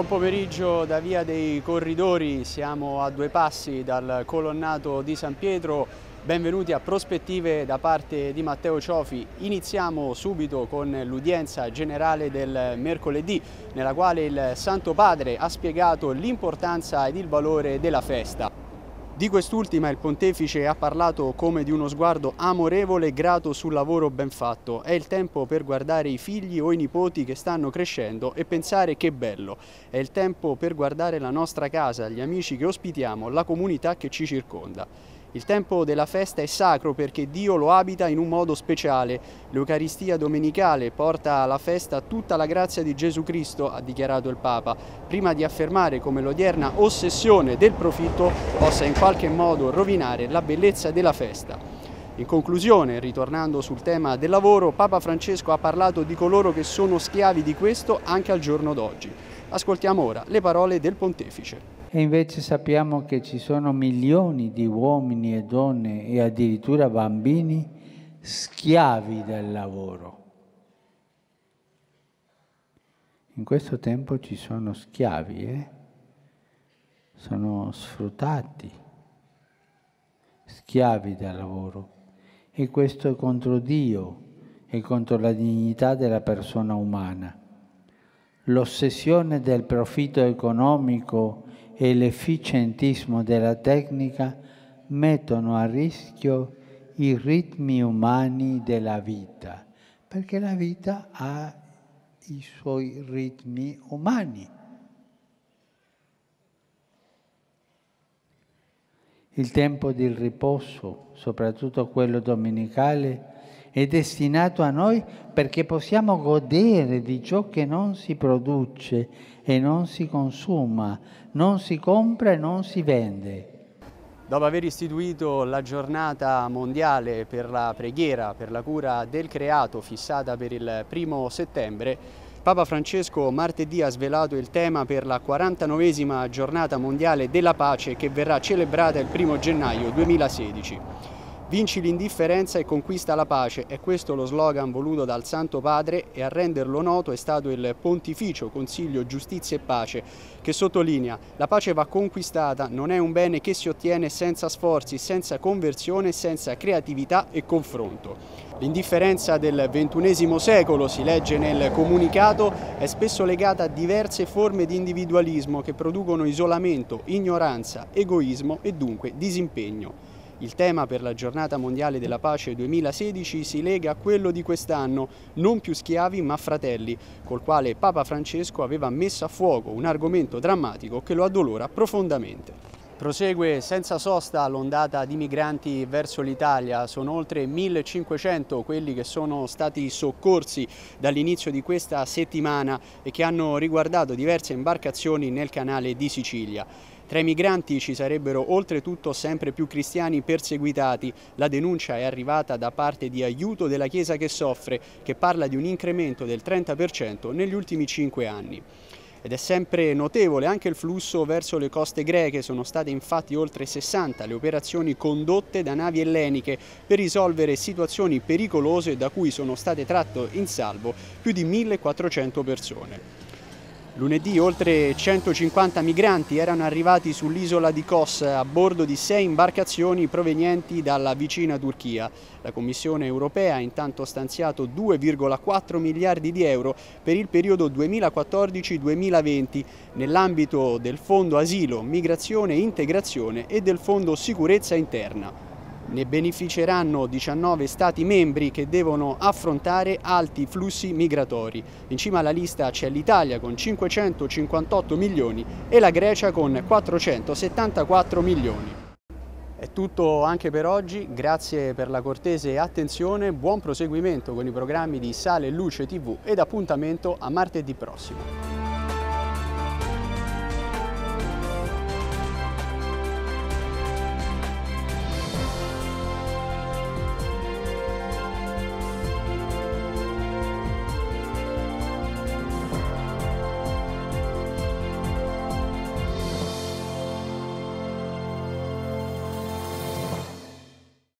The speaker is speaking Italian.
Buon pomeriggio da Via dei Corridori, siamo a due passi dal colonnato di San Pietro. Benvenuti a Prospettive da parte di Matteo Ciofi. Iniziamo subito con l'udienza generale del mercoledì, nella quale il Santo Padre ha spiegato l'importanza ed il valore della festa. Di quest'ultima il pontefice ha parlato come di uno sguardo amorevole e grato sul lavoro ben fatto. È il tempo per guardare i figli o i nipoti che stanno crescendo e pensare che bello. È il tempo per guardare la nostra casa, gli amici che ospitiamo, la comunità che ci circonda. Il tempo della festa è sacro perché Dio lo abita in un modo speciale. L'Eucaristia domenicale porta alla festa tutta la grazia di Gesù Cristo, ha dichiarato il Papa, prima di affermare come l'odierna ossessione del profitto possa in qualche modo rovinare la bellezza della festa. In conclusione, ritornando sul tema del lavoro, Papa Francesco ha parlato di coloro che sono schiavi di questo anche al giorno d'oggi. Ascoltiamo ora le parole del pontefice. E invece sappiamo che ci sono milioni di uomini e donne e addirittura bambini schiavi del lavoro. In questo tempo ci sono schiavi, eh? sono sfruttati, schiavi del lavoro. E questo è contro Dio e contro la dignità della persona umana. L'ossessione del profitto economico e l'efficientismo della tecnica mettono a rischio i ritmi umani della vita, perché la vita ha i suoi ritmi umani. Il tempo del riposo, soprattutto quello domenicale, è destinato a noi perché possiamo godere di ciò che non si produce e non si consuma, non si compra e non si vende. Dopo aver istituito la giornata mondiale per la preghiera, per la cura del creato fissata per il primo settembre, Papa Francesco martedì ha svelato il tema per la 49esima giornata mondiale della pace che verrà celebrata il primo gennaio 2016. Vinci l'indifferenza e conquista la pace, è questo lo slogan voluto dal Santo Padre e a renderlo noto è stato il Pontificio Consiglio Giustizia e Pace che sottolinea la pace va conquistata, non è un bene che si ottiene senza sforzi, senza conversione, senza creatività e confronto. L'indifferenza del XXI secolo, si legge nel comunicato, è spesso legata a diverse forme di individualismo che producono isolamento, ignoranza, egoismo e dunque disimpegno. Il tema per la giornata mondiale della pace 2016 si lega a quello di quest'anno, non più schiavi ma fratelli, col quale Papa Francesco aveva messo a fuoco un argomento drammatico che lo addolora profondamente. Prosegue senza sosta l'ondata di migranti verso l'Italia, sono oltre 1500 quelli che sono stati soccorsi dall'inizio di questa settimana e che hanno riguardato diverse imbarcazioni nel canale di Sicilia. Tra i migranti ci sarebbero oltretutto sempre più cristiani perseguitati. La denuncia è arrivata da parte di Aiuto della Chiesa che soffre, che parla di un incremento del 30% negli ultimi cinque anni. Ed è sempre notevole anche il flusso verso le coste greche, sono state infatti oltre 60 le operazioni condotte da navi elleniche per risolvere situazioni pericolose da cui sono state tratte in salvo più di 1400 persone. Lunedì oltre 150 migranti erano arrivati sull'isola di Kos a bordo di sei imbarcazioni provenienti dalla vicina Turchia. La Commissione europea ha intanto stanziato 2,4 miliardi di euro per il periodo 2014-2020 nell'ambito del Fondo Asilo, Migrazione e Integrazione e del Fondo Sicurezza Interna. Ne beneficeranno 19 Stati membri che devono affrontare alti flussi migratori. In cima alla lista c'è l'Italia con 558 milioni e la Grecia con 474 milioni. È tutto anche per oggi, grazie per la cortese attenzione, buon proseguimento con i programmi di Sale Luce TV ed appuntamento a martedì prossimo.